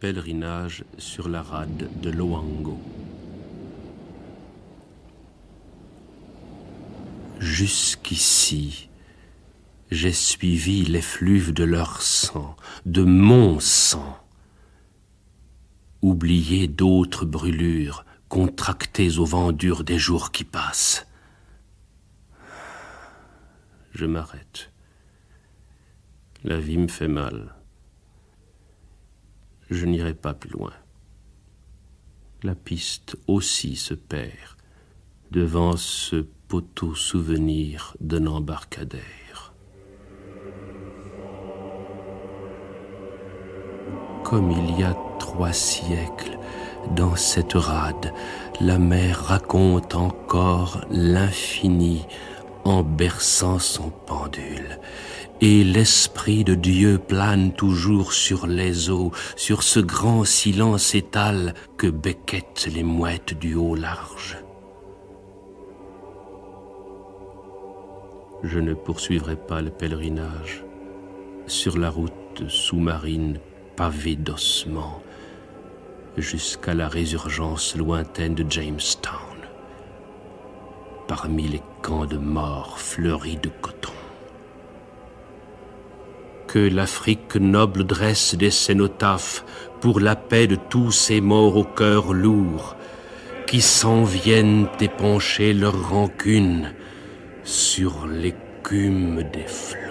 pèlerinage sur la rade de Loango. Jusqu'ici, j'ai suivi l'effluve de leur sang, de mon sang. Oublié d'autres brûlures, contractées au vent dur des jours qui passent. Je m'arrête. La vie me fait mal. Je n'irai pas plus loin. La piste aussi se perd devant ce poteau souvenir d'un embarcadère. Comme il y a trois siècles, dans cette rade, la mer raconte encore l'infini en berçant son pendule. Et l'Esprit de Dieu plane toujours sur les eaux, sur ce grand silence étal que becquettent les mouettes du haut large. Je ne poursuivrai pas le pèlerinage sur la route sous-marine pavée d'ossements jusqu'à la résurgence lointaine de Jamestown parmi les camps de mort fleuris de coton. Que l'Afrique noble dresse des cénotaphes pour la paix de tous ces morts au cœur lourd, qui s'en viennent épancher leur rancune sur l'écume des flots.